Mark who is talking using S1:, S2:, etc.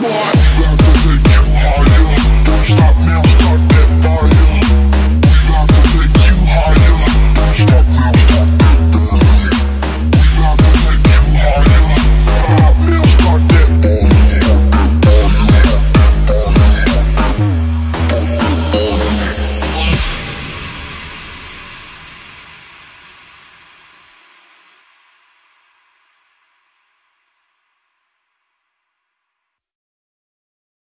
S1: more.